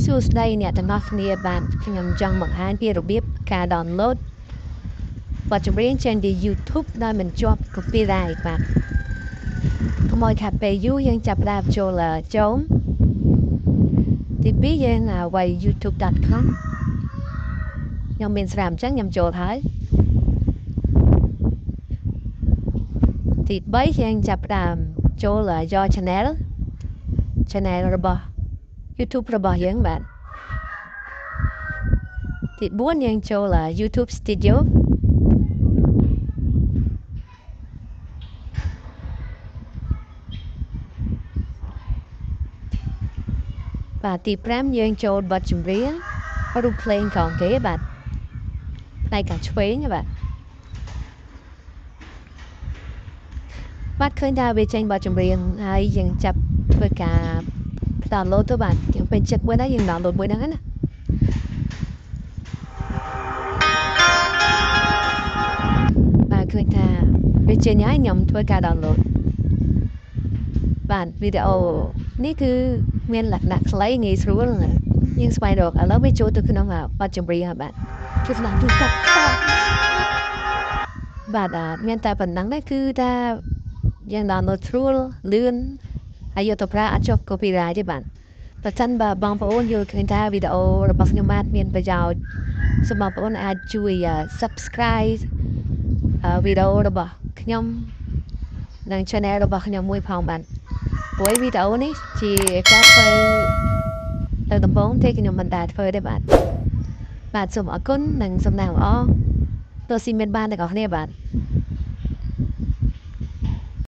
សួស្តីអ្នកទាំងអស់គ្នាបាទខ្ញុំចង់បង្ហាញពីរបៀបការ download បទចម្រៀងចេញពី YouTube ដោយមិនជាប់ copyright បាទកុំឲ្យខាត់ពេលយូរយើងចាប់ផ្ដើមចូលចូលទី2យើងវាយ youtube.com ខ្ញុំមានស្រាប់អញ្ចឹងខ្ញុំចូលហើយទី3យើងចាប់ផ្ដើមចូលយក channel channel របស់ YouTube របស់យើងបាទទី4យើងចូល YouTube Studio បាទទី5យើងចូលបទចម្រៀងរូបភ្លេងកងគេបាទផ្នែកខាងឆ្វេងបាទបាទឃើញថាវាចេញបទចម្រៀងហើយយើងចាប់ធ្វើការ download ទៅបាទយើងពេញចិត្តមួយដែរយើង download មួយហ្នឹងណាបាទឃើញថាវាចេញហើយខ្ញុំធ្វើការ download បាទវីដេអូនេះគឺមានលក្ខណៈខ្លីងាយស្រួលយើងស្វែងរកឥឡូវវាចូលទៅក្នុងបទចម្រៀងហើយបាទជួយស្ដាប់ទូរស័ព្ទបាទមានតែប៉ុណ្ណឹងដែរគឺថាយើង download ស្រួលលឿន ហើយយកទៅប្រើអត់ជាប់ copyright ទេបាទប្រសិនបើបងប្អូនយល់ឃើញថាវីដេអូរបស់ខ្ញុំបាទមានប្រយោជន៍សូមបងប្អូនអាចជួយ subscribe វីដេអូរបស់ខ្ញុំនិង channel របស់ខ្ញុំមួយផងបាទព្រោះវីដេអូនេះជាការធ្វើទៅដំបូងទេខ្ញុំមិនដែលធ្វើទេបាទបាទសូមអរគុណនិងសំណាងល្អទោះស៊ីមានបានទាំងអស់គ្នាបាទ